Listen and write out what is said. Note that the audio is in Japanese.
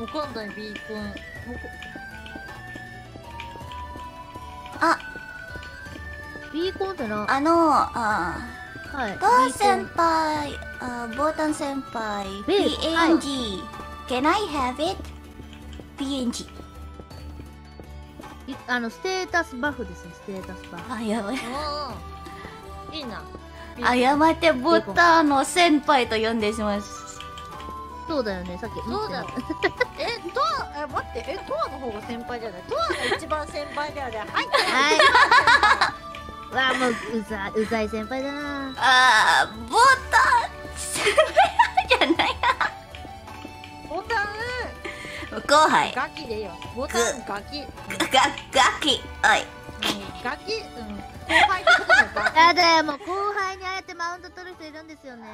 わかんない B 君。あ。B コンってな。あのあ。はい。ゴー先ン輩あボタン先輩 PNG Can I have it? PNG いあのステータスバフですねステータスバフ。あやばい。いいな。誤ってボタンの先輩と呼んでしまいますそうだよねさっきそうだ。えトアえ待ってえトアの方が先輩じゃない？トアが一番先輩だよね。はいはい。わあもううざいうざい先輩だな。あーボタンじゃない。ボタン。後輩。ガキでいいよ。ボタンガキ。うんガガキ。おい。うんガキ。うん後輩やだよもう後輩にああやってマウント取る人いるんですよね